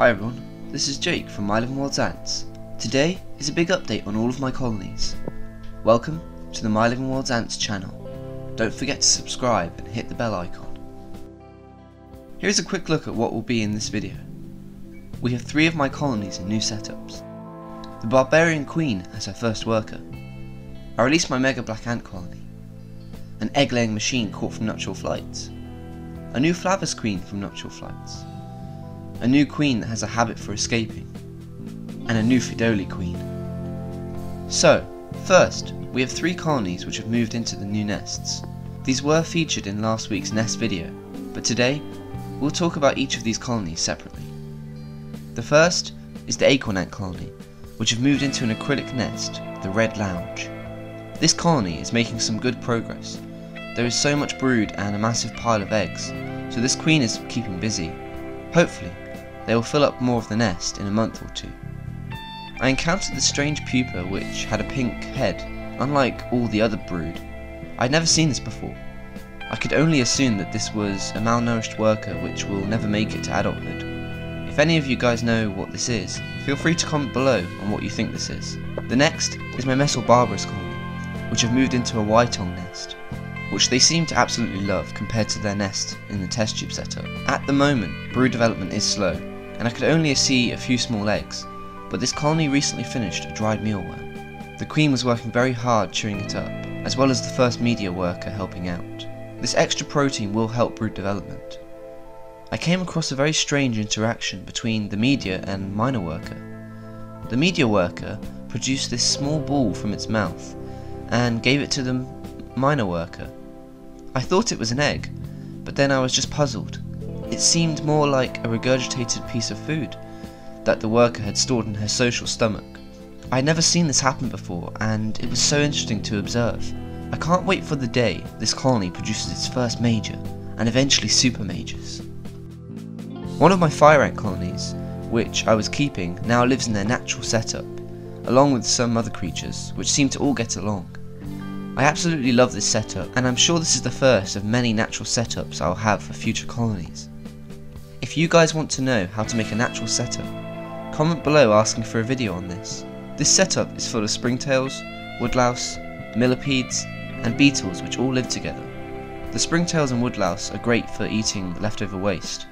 Hi everyone, this is Jake from My Living World's Ants. Today is a big update on all of my colonies. Welcome to the My Living World's Ants channel. Don't forget to subscribe and hit the bell icon. Here's a quick look at what will be in this video. We have three of my colonies in new setups. The Barbarian Queen has her first worker. I released my Mega Black Ant colony. An egg-laying machine caught from nuptial flights. A new Flavus Queen from nuptial flights a new queen that has a habit for escaping, and a new Pheidole queen. So, first, we have three colonies which have moved into the new nests. These were featured in last week's nest video, but today, we'll talk about each of these colonies separately. The first is the Acorn Ant colony, which have moved into an acrylic nest, the Red Lounge. This colony is making some good progress. There is so much brood and a massive pile of eggs, so this queen is keeping busy. Hopefully, they will fill up more of the nest in a month or two. I encountered the strange pupa which had a pink head, unlike all the other brood. I had never seen this before. I could only assume that this was a malnourished worker which will never make it to adulthood. If any of you guys know what this is, feel free to comment below on what you think this is. The next is my Messor barbarus colony, which have moved into a Ytong nest, which they seem to absolutely love compared to their nest in the test tube setup. At the moment, brood development is slow, and I could only see a few small eggs, but this colony recently finished a dried mealworm. The queen was working very hard chewing it up, as well as the first media worker helping out. This extra protein will help brood development. I came across a very strange interaction between the media and minor worker. The media worker produced this small ball from its mouth and gave it to the minor worker. I thought it was an egg, but then I was just puzzled. It seemed more like a regurgitated piece of food that the worker had stored in her social stomach. I had never seen this happen before, and it was so interesting to observe. I can't wait for the day this colony produces its first major, and eventually super majors. One of my fire ant colonies, which I was keeping, now lives in their natural setup, along with some other creatures, which seem to all get along. I absolutely love this setup, and I'm sure this is the first of many natural setups I'll have for future colonies. If you guys want to know how to make a natural setup, comment below asking for a video on this. This setup is full of springtails, woodlouse, millipedes, and beetles which all live together. The springtails and woodlouse are great for eating leftover waste.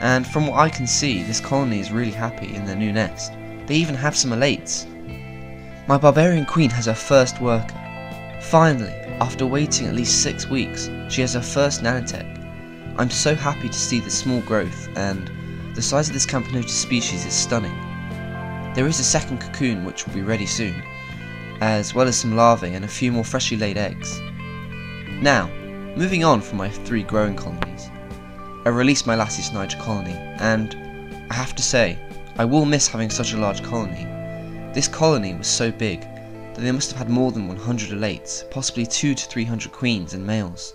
And from what I can see, this colony is really happy in their new nest. They even have some alates. My barbarian queen has her first worker. Finally, after waiting at least 6 weeks, she has her first nanitic. I'm so happy to see the small growth and the size of this Camponotus species is stunning. There is a second cocoon which will be ready soon, as well as some larvae and a few more freshly laid eggs. Now, moving on from my three growing colonies, I released my Lasius niger colony, and I have to say, I will miss having such a large colony. This colony was so big that they must have had more than 100 alates, possibly 2 to 300 queens and males.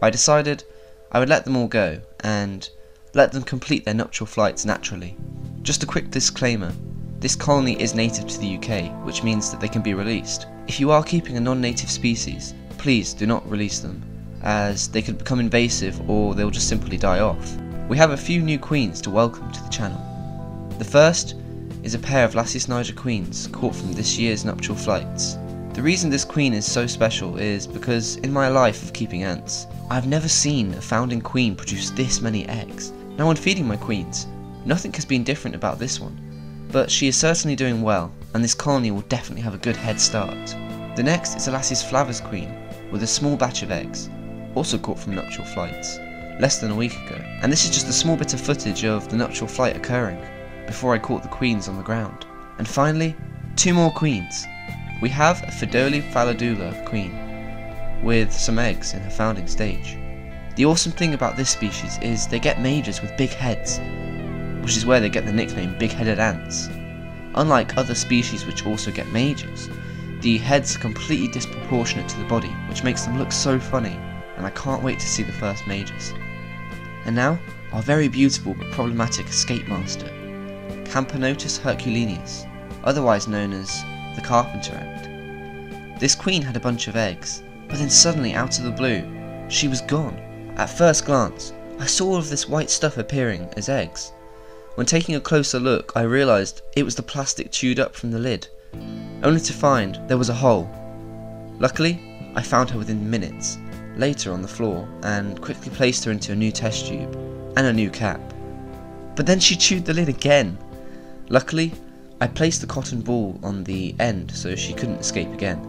I decided I would let them all go, and let them complete their nuptial flights naturally. Just a quick disclaimer, this colony is native to the UK, which means that they can be released. If you are keeping a non-native species, please do not release them, as they could become invasive or they'll just simply die off. We have a few new queens to welcome to the channel. The first is a pair of Lasius niger queens caught from this year's nuptial flights. The reason this queen is so special is because in my life of keeping ants, I've never seen a founding queen produce this many eggs. Now when feeding my queens, nothing has been different about this one, but she is certainly doing well, and this colony will definitely have a good head start. The next is Lasius flavus queen, with a small batch of eggs, also caught from nuptial flights, less than a week ago. And this is just a small bit of footage of the nuptial flight occurring, before I caught the queens on the ground. And finally, two more queens, we have a Pheidole pallidula queen, with some eggs in her founding stage. The awesome thing about this species is they get majors with big heads, which is where they get the nickname big-headed ants. Unlike other species which also get majors, the heads are completely disproportionate to the body, which makes them look so funny, and I can't wait to see the first majors. And now, our very beautiful but problematic escape master, Camponotus herculeanus, otherwise known as the carpenter ant. This queen had a bunch of eggs, but then suddenly out of the blue, she was gone. At first glance, I saw all of this white stuff appearing as eggs, When taking a closer look, I realised it was the plastic chewed up from the lid, only to find there was a hole. Luckily, I found her within minutes, later on the floor, and quickly placed her into a new test tube and a new cap. But then she chewed the lid again. Luckily, I placed the cotton ball on the end so she couldn't escape again.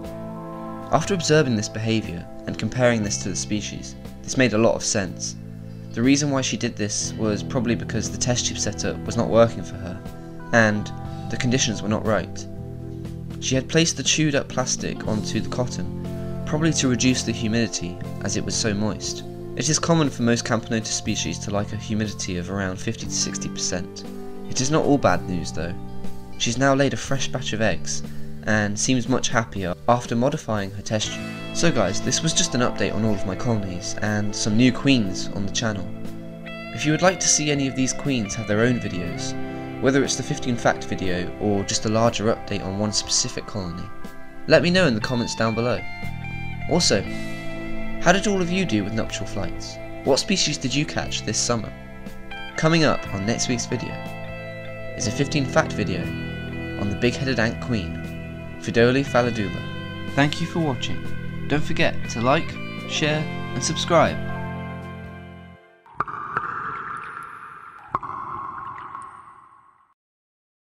After observing this behaviour and comparing this to the species, this made a lot of sense. The reason why she did this was probably because the test tube setup was not working for her, and the conditions were not right. She had placed the chewed up plastic onto the cotton, probably to reduce the humidity as it was so moist. It is common for most Camponotus species to like a humidity of around 50 to 60%. It is not all bad news though. She's now laid a fresh batch of eggs and seems much happier after modifying her test tube. So guys, this was just an update on all of my colonies and some new queens on the channel. If you would like to see any of these queens have their own videos, whether it's the 15 fact video or just a larger update on one specific colony, let me know in the comments down below. Also, how did all of you do with nuptial flights? What species did you catch this summer? Coming up on next week's video is a 15 fact video on the big-headed ant queen, Pheidole pallidula. Thank you for watching. Don't forget to like, share and subscribe